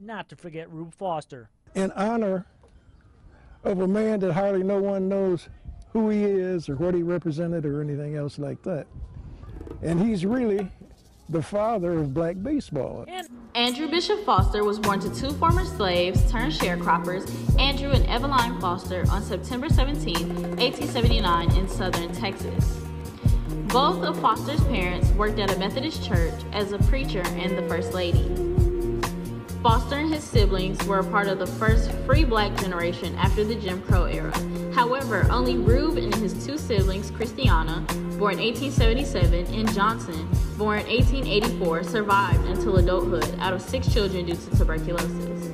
not to forget Rube Foster. In honor of a man that hardly no one knows who he is or what he represented or anything else like that. And he's really the father of black baseball. Andrew Bishop Foster was born to two former slaves turned sharecroppers, Andrew and Eveline Foster, on September 17, 1879, in southern Texas. Both of Foster's parents worked at a Methodist church as a preacher and the First Lady. Foster and his siblings were a part of the first free black generation after the Jim Crow era. However, only Rube and his two siblings, Christiana, born 1877, and Johnson, born 1884, survived until adulthood out of six children due to tuberculosis.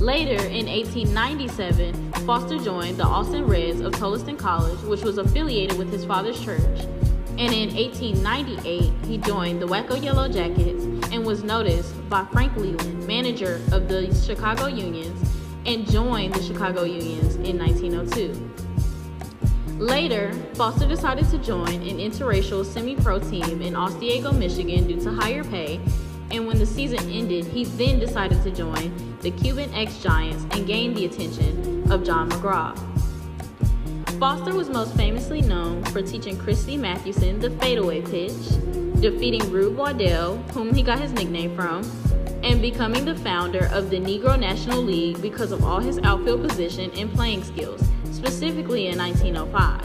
Later, in 1897, Foster joined the Austin Reds of Tillotson College, which was affiliated with his father's church. And in 1898, he joined the Waco Yellow Jackets and was noticed by Frank Leland, manager of the Chicago Unions, and joined the Chicago Unions in 1902. Later, Foster decided to join an interracial semi pro team in Otsego, Michigan due to higher pay, and when the season ended, he then decided to join the Cuban X Giants and gained the attention of John McGraw. Foster was most famously known for teaching Christy Mathewson the fadeaway pitch, defeating Rube Waddell, whom he got his nickname from, and becoming the founder of the Negro National League because of all his outfield position and playing skills, specifically in 1905.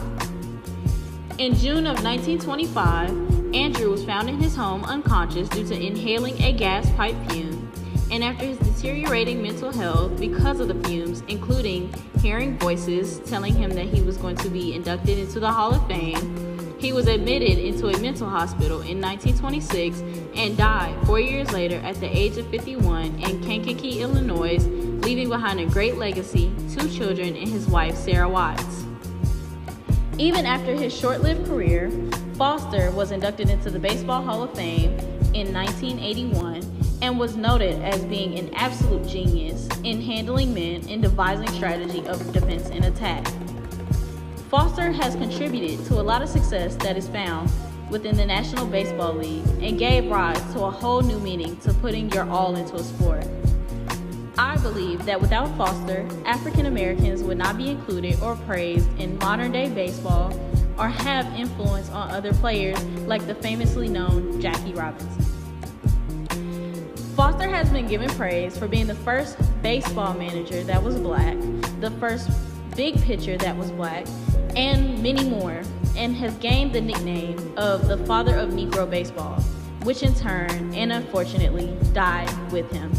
In June of 1925, Andrew was found in his home unconscious due to inhaling a gas pipe fume, and after his deteriorating mental health because of the fumes, including hearing voices telling him that he was going to be inducted into the Hall of Fame, he was admitted into a mental hospital in 1926 and died four years later at the age of 51 in Kankakee, Illinois, leaving behind a great legacy, two children, and his wife, Sarah Watts. Even after his short lived career, Foster was inducted into the Baseball Hall of Fame in 1981 and was noted as being an absolute genius in handling men and devising strategy of defense and attack. Foster has contributed to a lot of success that is found within the National Baseball League and gave rise to a whole new meaning to putting your all into a sport. I believe that without Foster, African Americans would not be included or praised in modern day baseball or have influence on other players like the famously known Jackie Robinson. Foster has been given praise for being the first baseball manager that was black, the first big pitcher that was black, and many more, and has gained the nickname of the father of Negro baseball, which in turn and unfortunately died with him.